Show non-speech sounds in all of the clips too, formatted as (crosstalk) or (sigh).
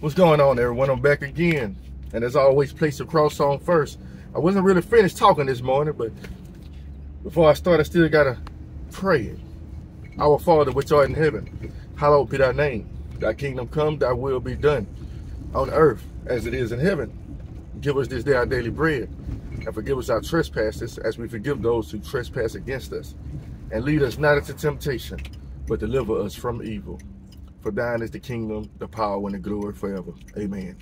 What's going on, everyone? I'm back again. And as always, place the cross on first. I wasn't really finished talking this morning, but before I start, I still gotta pray. it. Our Father, which art in heaven, hallowed be thy name. Thy kingdom come, thy will be done on earth as it is in heaven. Give us this day our daily bread, and forgive us our trespasses as we forgive those who trespass against us. And lead us not into temptation, but deliver us from evil. For thine is the kingdom, the power, and the glory forever. Amen.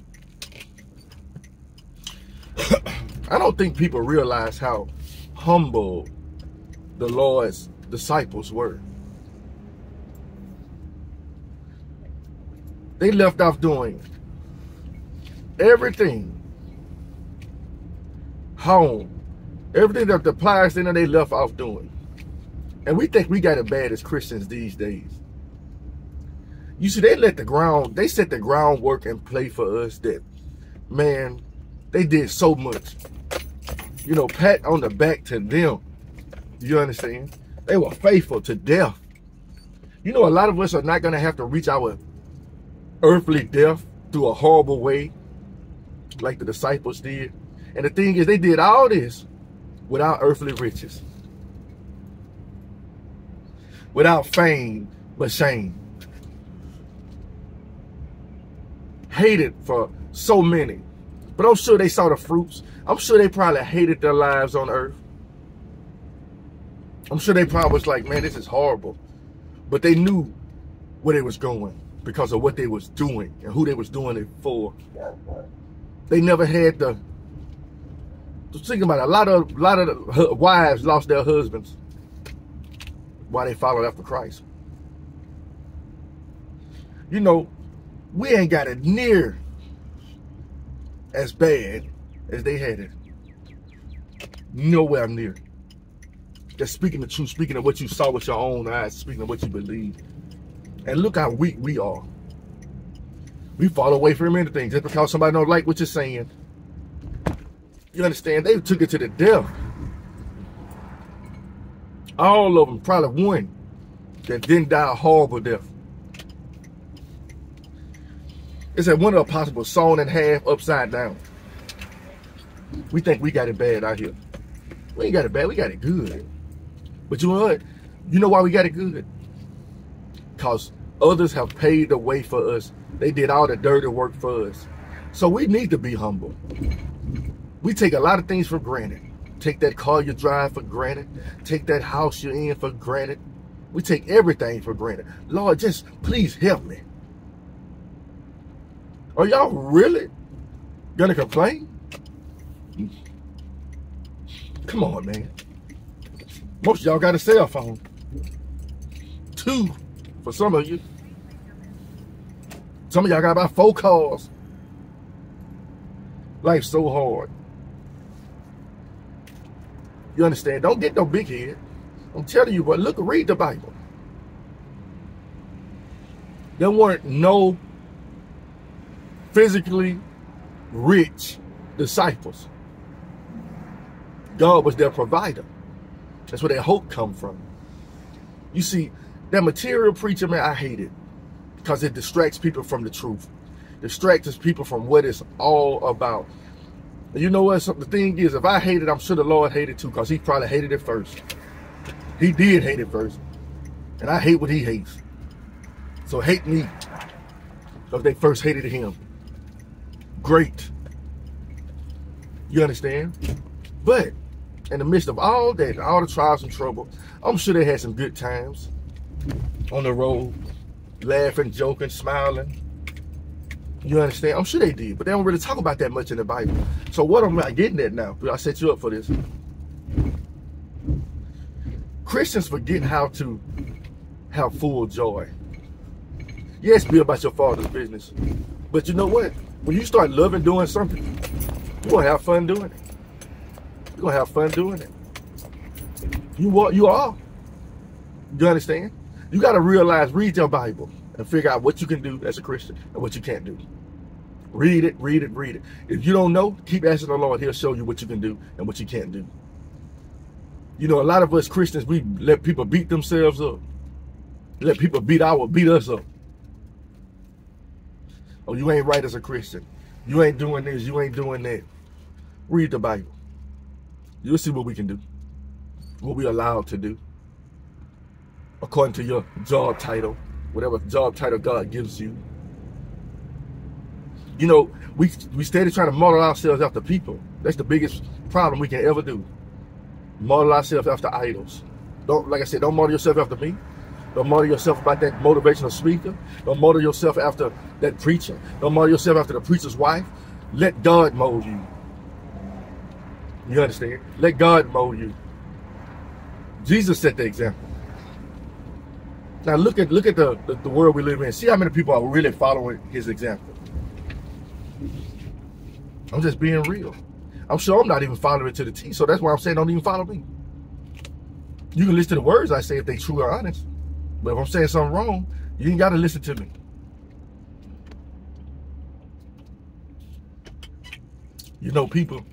(clears throat) I don't think people realize how humble the Lord's disciples were. They left off doing everything. Home. Everything that the pliers in they left off doing. And we think we got it bad as Christians these days. You see, they let the ground, they set the groundwork and play for us that, man, they did so much. You know, pat on the back to them. You understand? They were faithful to death. You know, a lot of us are not going to have to reach our earthly death through a horrible way like the disciples did. And the thing is, they did all this without earthly riches, without fame, but shame. Hated for so many. But I'm sure they saw the fruits. I'm sure they probably hated their lives on earth. I'm sure they probably was like, man, this is horrible. But they knew where they was going because of what they was doing and who they was doing it for. They never had the think about it, a lot of a lot of wives lost their husbands while they followed after Christ. You know, we ain't got it near as bad as they had it. Nowhere near. Just speaking the truth, speaking of what you saw with your own eyes, speaking of what you believe. And look how weak we are. We fall away from many things just because somebody don't like what you're saying. You understand? They took it to the death. All of them, probably one, that didn't die a horrible death. It said one of the was sawn in half upside down. We think we got it bad out here. We ain't got it bad, we got it good. But you know what? You know why we got it good? Because others have paid the way for us. They did all the dirty work for us. So we need to be humble. We take a lot of things for granted. Take that car you drive for granted. Take that house you're in for granted. We take everything for granted. Lord, just please help me. Are y'all really gonna complain? Come on, man. Most y'all got a cell phone. Two for some of you. Some of y'all got about four cars. Life's so hard. You understand? Don't get no big head. I'm telling you, but look, read the Bible. There weren't no physically rich disciples. God was their provider. That's where their hope come from. You see, that material preacher, man, I hate it because it distracts people from the truth. Distracts people from what it's all about. And you know what? So the thing is, if I hate it, I'm sure the Lord hated too because he probably hated it first. He did hate it first. And I hate what he hates. So hate me because they first hated him great. You understand? But in the midst of all that, all the trials and trouble, I'm sure they had some good times on the road, laughing, joking, smiling. You understand? I'm sure they did, but they don't really talk about that much in the Bible. So what am I getting at now? I set you up for this. Christians forget how to have full joy. Yes, be about your father's business. But you know what? When you start loving doing something, you're gonna have fun doing it. You're gonna have fun doing it. You what you are. You understand? You gotta realize, read your Bible and figure out what you can do as a Christian and what you can't do. Read it, read it, read it. If you don't know, keep asking the Lord. He'll show you what you can do and what you can't do. You know, a lot of us Christians, we let people beat themselves up. Let people beat our beat us up. Oh, you ain't right as a Christian. You ain't doing this. You ain't doing that. Read the Bible. You'll see what we can do. What we allowed to do. According to your job title. Whatever job title God gives you. You know, we we steady trying to model ourselves after people. That's the biggest problem we can ever do. Model ourselves after idols. Don't like I said, don't model yourself after me. Don't model yourself about that motivational speaker. Don't model yourself after that preacher. Don't model yourself after the preacher's wife. Let God mold you. You understand? Let God mold you. Jesus set the example. Now look at look at the, the, the world we live in. See how many people are really following his example. I'm just being real. I'm sure I'm not even following it to the T. So that's why I'm saying don't even follow me. You can listen to the words I say if they true or honest. But if I'm saying something wrong, you ain't got to listen to me. You know, people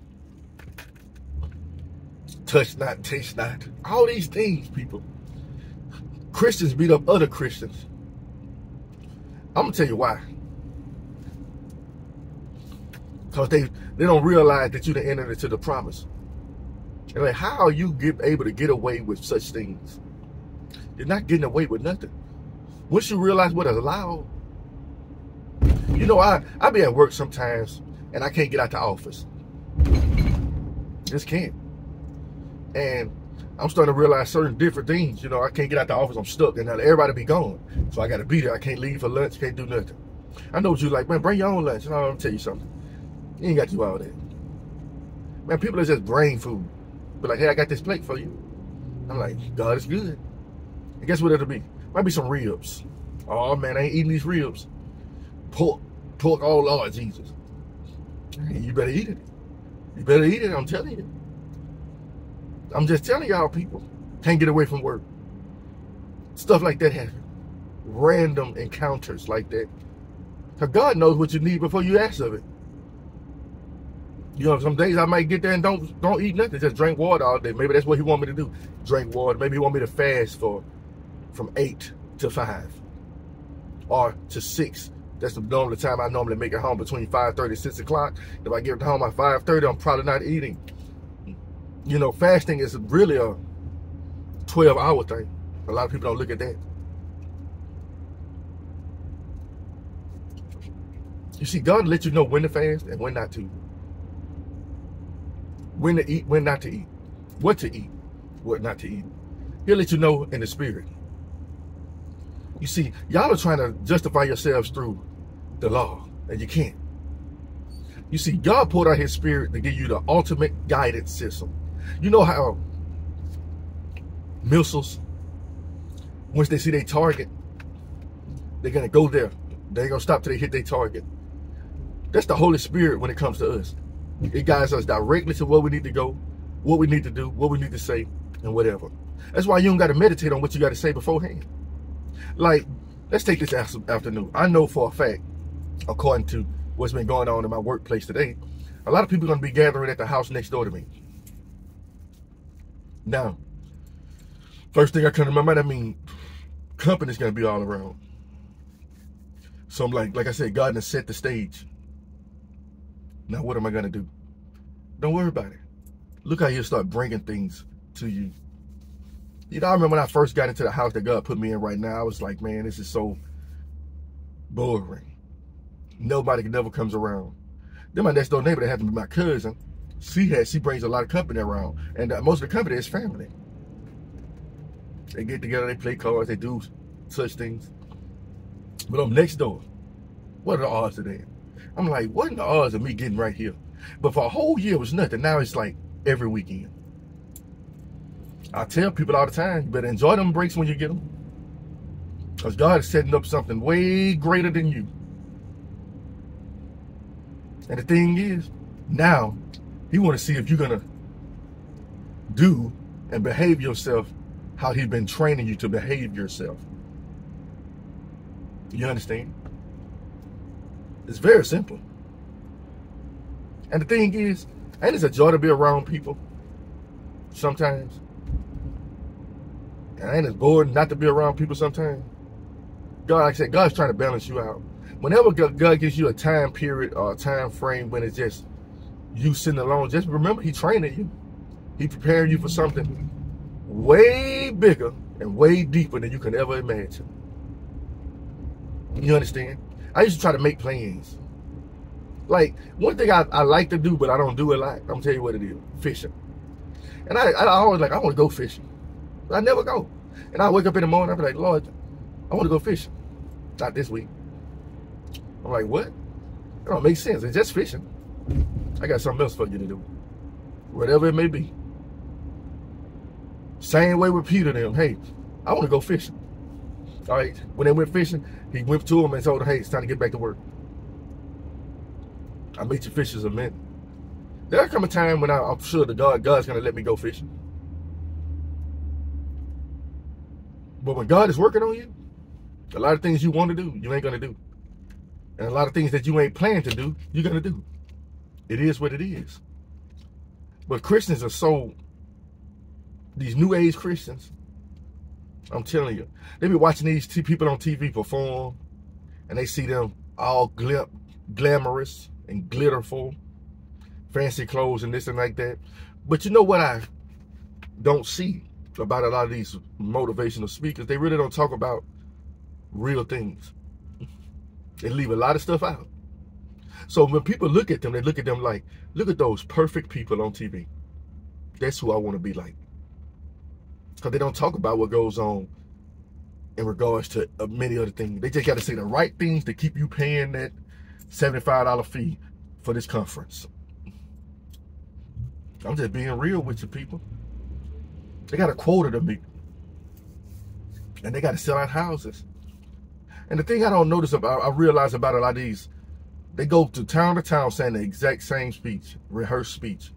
touch not, taste not. All these things, people. Christians beat up other Christians. I'm gonna tell you why. Because they, they don't realize that you done entered into the promise. And like, how are you get, able to get away with such things? You're not getting away with nothing. Once you realize what is allowed, you know, I, I be at work sometimes and I can't get out the office. Just can't. And I'm starting to realize certain different things. You know, I can't get out the office. I'm stuck, and now everybody be gone. So I got to be there. I can't leave for lunch. Can't do nothing. I know what you like, man. Bring your own lunch. And I'm going to tell you something. You ain't got to do all that. Man, people are just brain food. But like, hey, I got this plate for you. I'm like, God it's good. And guess what it'll be? Might be some ribs. Oh man, I ain't eating these ribs. Pork, pork, oh Lord Jesus. You better eat it. You better eat it, I'm telling you. I'm just telling y'all people, can't get away from work. Stuff like that happen. Random encounters like that. Cause God knows what you need before you ask of it. You know, some days I might get there and don't don't eat nothing, just drink water all day. Maybe that's what he want me to do. Drink water. Maybe he want me to fast for from eight to five. Or to six. That's the normal time I normally make it home between 5.30 and 6 o'clock. If I get home at 5.30, I'm probably not eating. You know, fasting is really a 12 hour thing. A lot of people don't look at that. You see, God let you know when to fast and when not to. When to eat, when not to eat. What to eat, what not to eat. He'll let you know in the spirit. You see, y'all are trying to justify yourselves through the law, and you can't. You see, God poured out his spirit to give you the ultimate guidance system. You know how missiles, once they see their target, they're going to go there. They ain't going to stop till they hit their target. That's the Holy Spirit when it comes to us. It guides us directly to where we need to go, what we need to do, what we need to say, and whatever. That's why you don't got to meditate on what you got to say beforehand. Like, let's take this afternoon. I know for a fact, according to what's been going on in my workplace today, a lot of people are going to be gathering at the house next door to me. Now, first thing I come to my mind, I mean, company's going to be all around. So I'm like, like I said, God has set the stage. Now, what am I going to do? Don't worry about it. Look how he'll start bringing things to you you know, I remember when I first got into the house that God put me in right now, I was like, man, this is so boring. Nobody never comes around. Then my next door neighbor that happened to be my cousin, she has she brings a lot of company around. And uh, most of the company is family. They get together, they play cards, they do such things. But I'm next door. What are the odds of that? I'm like, what are the odds of me getting right here? But for a whole year, it was nothing. Now it's like every weekend. I tell people all the time, you better enjoy them breaks when you get them. Because God is setting up something way greater than you. And the thing is, now, he want to see if you're going to do and behave yourself how he's been training you to behave yourself. You understand? It's very simple. And the thing is, and it's a joy to be around people sometimes. And ain't as bored not to be around people sometimes. God, like I said, God's trying to balance you out. whenever God gives you a time period or a time frame when it's just you sitting alone, just remember He training you. He preparing you for something way bigger and way deeper than you can ever imagine. You understand? I used to try to make plans. Like, one thing I, I like to do, but I don't do it a lot. I'm gonna tell you what it is. Fishing. And I, I always like, I want to go fishing. I never go. And I wake up in the morning, I be like, Lord, I want to go fishing. Not this week. I'm like, what? That don't make sense. It's just fishing. I got something else for you to do. Whatever it may be. Same way with Peter them. Hey, I want to go fishing. All right. When they went fishing, he went to him and told him, hey, it's time to get back to work. I meet you fishers a minute. There'll come a time when I, am sure the God God's gonna let me go fishing. But when God is working on you, a lot of things you want to do, you ain't gonna do. And a lot of things that you ain't planned to do, you're gonna do. It is what it is. But Christians are so these new age Christians, I'm telling you, they be watching these people on TV perform and they see them all glam glamorous and glitterful, fancy clothes and this and like that. But you know what I don't see about a lot of these motivational speakers? They really don't talk about real things. They leave a lot of stuff out. So when people look at them, they look at them like, look at those perfect people on TV. That's who I want to be like. Because they don't talk about what goes on in regards to uh, many other things. They just got to say the right things to keep you paying that $75 fee for this conference. I'm just being real with you people. They got a quota to meet. And they got to sell out houses. And the thing I don't notice about, I realize about a lot of these, they go to town to town saying the exact same speech, rehearsed speech.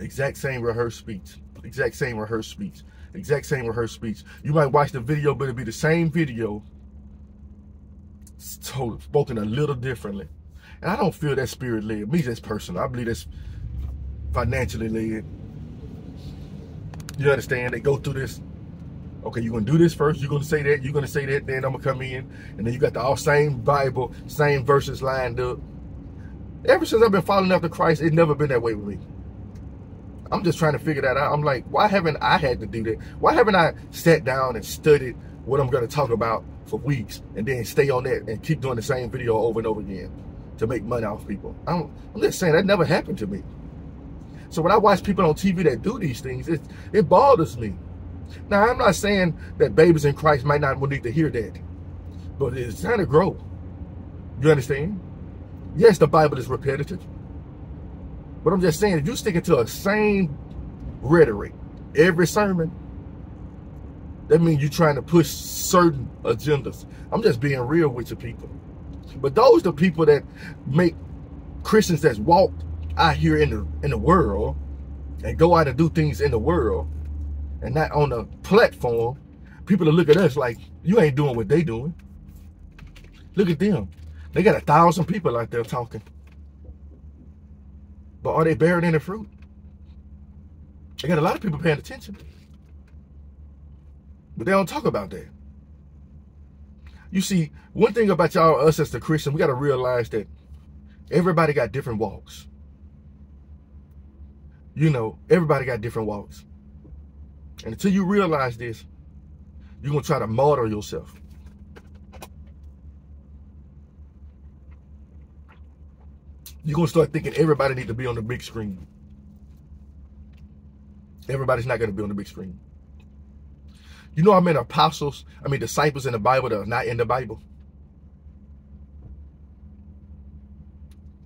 Exact same rehearsed speech. Exact same rehearsed speech. Exact same rehearsed speech. You might watch the video, but it'll be the same video told, spoken a little differently. And I don't feel that spirit led. Me, that's personal. I believe that's financially led. You understand? They go through this. Okay, you're gonna do this first. You're gonna say that. You're gonna say that. Then I'm gonna come in, and then you got the all same Bible, same verses lined up. Ever since I've been following after Christ, it's never been that way with me. I'm just trying to figure that out. I'm like, why haven't I had to do that? Why haven't I sat down and studied what I'm gonna talk about for weeks and then stay on that and keep doing the same video over and over again to make money off people. I'm, I'm just saying that never happened to me. So when I watch people on TV that do these things, it, it bothers me. Now, I'm not saying that babies in Christ might not need to hear that, but it's time to grow. You understand? Yes, the Bible is repetitive. But I'm just saying, if you stick to a same rhetoric every sermon, that means you're trying to push certain agendas. I'm just being real with you people. But those the people that make Christians that's walk out here in the in the world and go out and do things in the world and not on a platform, people to look at us like you ain't doing what they doing. Look at them. They got a thousand people out there talking. But are they bearing any fruit? They got a lot of people paying attention. But they don't talk about that. You see, one thing about y'all, us as the Christian, we got to realize that everybody got different walks. You know, everybody got different walks. And until you realize this, you're going to try to model yourself. You're going to start thinking everybody need to be on the big screen. Everybody's not going to be on the big screen. You know how many apostles, I mean disciples in the Bible that are not in the Bible?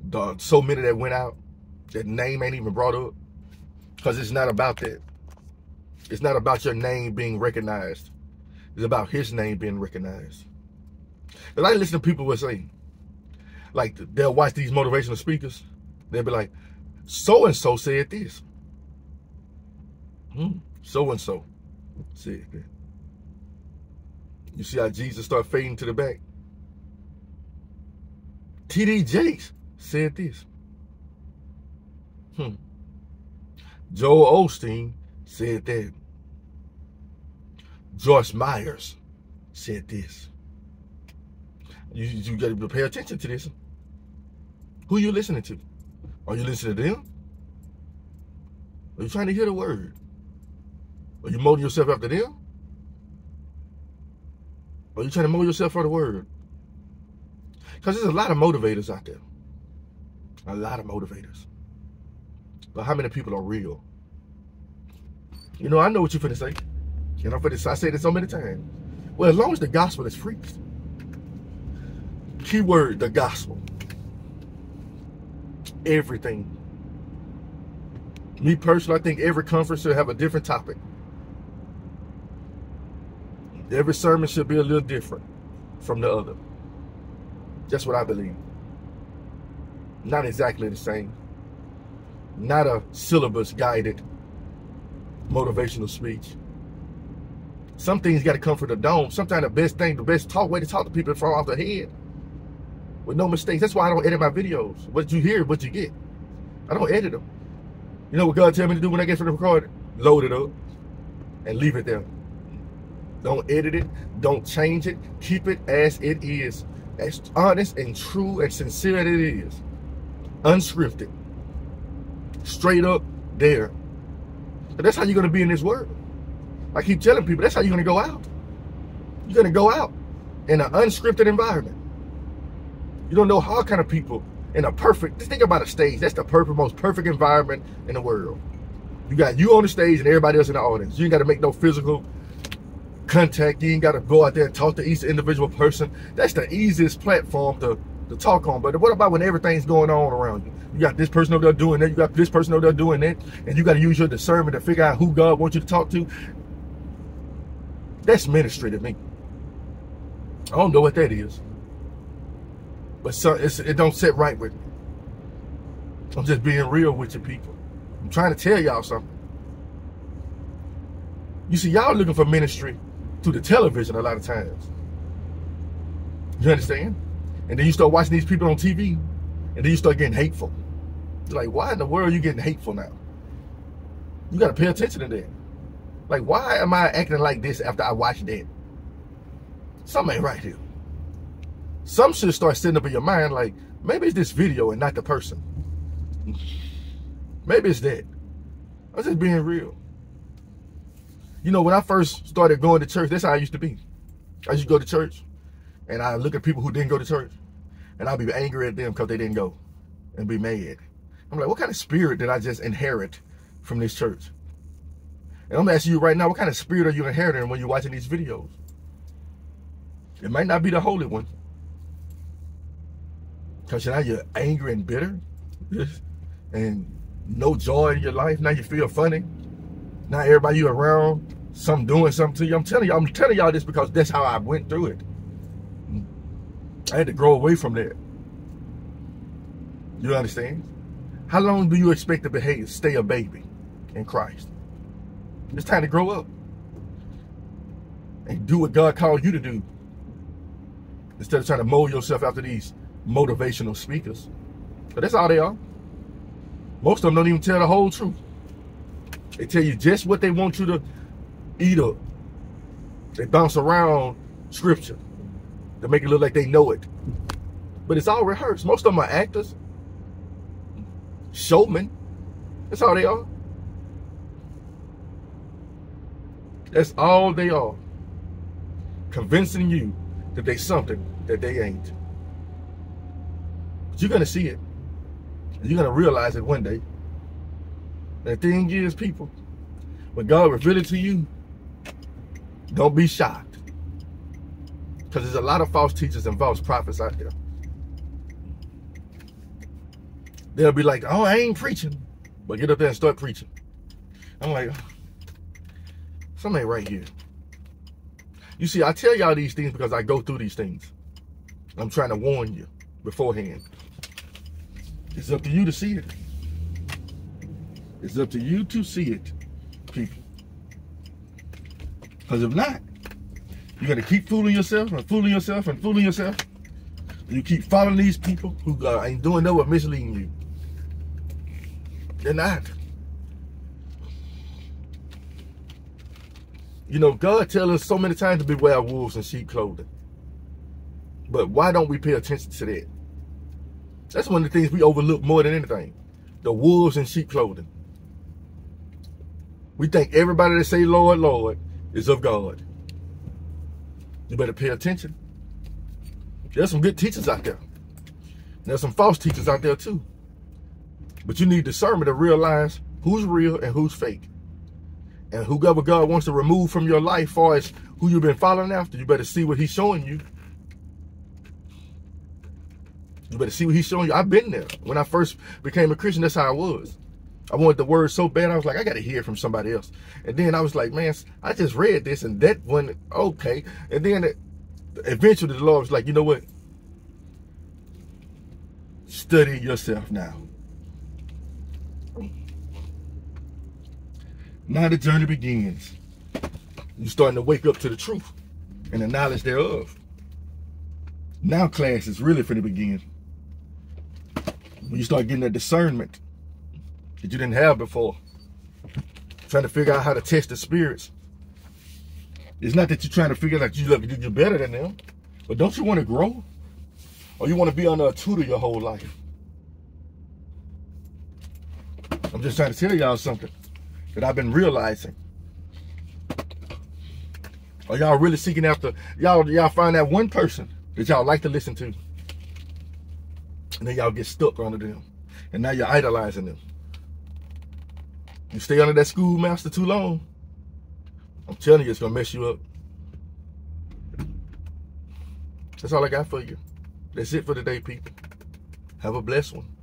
The, so many that went out, that name ain't even brought up. Because it's not about that. It's not about your name being recognized. It's about his name being recognized. And I listen to people will say, like they'll watch these motivational speakers. They'll be like, so-and-so said this. Hmm, so-and-so said that. You see how Jesus start fading to the back? T.D. Jakes said this. Hmm. Joel Osteen said that. Joyce Meyers said this. You, you got to pay attention to this. Who you listening to? Are you listening to them? Are you trying to hear the word? Are you molding yourself after them? Are you trying to mold yourself for the word? Because there's a lot of motivators out there. A lot of motivators. But how many people are real? You know, I know what you're finna say. And I'm finna, I say this so many times. Well, as long as the gospel is preached. Keyword, the gospel. Everything. Me personally, I think every conference should have a different topic. Every sermon should be a little different from the other. That's what I believe. Not exactly the same. Not a syllabus guided motivational speech. Some things got to come from the dome. Sometimes the best thing, the best talk way to talk to people is from off the head with no mistakes. That's why I don't edit my videos. What you hear, what you get. I don't edit them. You know what God tell me to do when I get from the recorder? Load it up and leave it there. Don't edit it. Don't change it. Keep it as it is. As honest and true and sincere as it is. Unscripted. Straight up there. That's how you're going to be in this world. I keep telling people, that's how you're going to go out. You're going to go out in an unscripted environment. You don't know how kind of people in a perfect, just think about a stage. That's the perfect, most perfect environment in the world. You got you on the stage and everybody else in the audience. You ain't got to make no physical contact. You ain't got to go out there and talk to each individual person. That's the easiest platform to, to talk on. But what about when everything's going on around you? You got this person over there doing that. You got this person over there doing that. And you got to use your discernment to figure out who God wants you to talk to. That's ministry to me. I don't know what that is. But so, it don't sit right with me. I'm just being real with you people. I'm trying to tell y'all something. You see, y'all looking for ministry through the television a lot of times. You understand? And then you start watching these people on TV, and then you start getting hateful. You're like, why in the world are you getting hateful now? You got to pay attention to that. Like, why am I acting like this after I watched that? Something ain't right here. Some should start sitting up in your mind like, maybe it's this video and not the person. Maybe it's that. I'm just being real. You know, when I first started going to church, that's how I used to be. I used to go to church, and I look at people who didn't go to church, and I'll be angry at them because they didn't go, and be mad. I'm like, what kind of spirit did I just inherit from this church? And I'm asking you right now, what kind of spirit are you inheriting when you're watching these videos? It might not be the holy one. Because now you're angry and bitter and no joy in your life. Now you feel funny. Now everybody you around, some doing something to you. I'm telling you, I'm telling y'all this because that's how I went through it. I had to grow away from that. You understand? How long do you expect to behave, stay a baby in Christ? It's time to grow up. And do what God called you to do. Instead of trying to mold yourself after these motivational speakers. But that's all they are. Most of them don't even tell the whole truth. They tell you just what they want you to eat up. They bounce around scripture to make it look like they know it. But it's all rehearsed. Most of are actors, showmen. That's all they are. That's all they are. Convincing you that they something that they ain't. But you're gonna see it. You're gonna realize it one day. The thing is, people, when God reveals it to you, don't be shocked. Because there's a lot of false teachers and false prophets out there. They'll be like, oh, I ain't preaching. But get up there and start preaching. I'm like, something ain't right here. You see, I tell y'all these things because I go through these things. I'm trying to warn you beforehand. It's up to you to see it. It's up to you to see it, people. Because if not, you're going to keep fooling yourself and fooling yourself and fooling yourself. You keep following these people who uh, ain't doing no but misleading you. They're not. You know, God tells us so many times to beware wolves in sheep clothing. But why don't we pay attention to that? That's one of the things we overlook more than anything. The wolves in sheep clothing. We think everybody that say Lord, Lord is of God. You better pay attention. There's some good teachers out there. There's some false teachers out there too. But you need discernment to realize who's real and who's fake. And whoever God wants to remove from your life, far as who you've been following after, you better see what He's showing you. You better see what He's showing you. I've been there. When I first became a Christian, that's how I was. I wanted the word so bad, I was like, I got to hear from somebody else. And then I was like, man, I just read this and that one, okay. And then eventually the Lord was like, you know what? Study yourself now. Now the journey begins. You're starting to wake up to the truth and the knowledge thereof. Now class is really for the begin. When you start getting that discernment that you didn't have before. Trying to figure out how to test the spirits. It's not that you're trying to figure out you look you're better than them, but don't you want to grow? Or you want to be under a tutor your whole life? I'm just trying to tell y'all something that I've been realizing. Are y'all really seeking after y'all y'all find that one person that y'all like to listen to? And then y'all get stuck under them. And now you're idolizing them. You stay under that schoolmaster too long, I'm telling you it's gonna mess you up. That's all I got for you. That's it for today, people. Have a blessed one.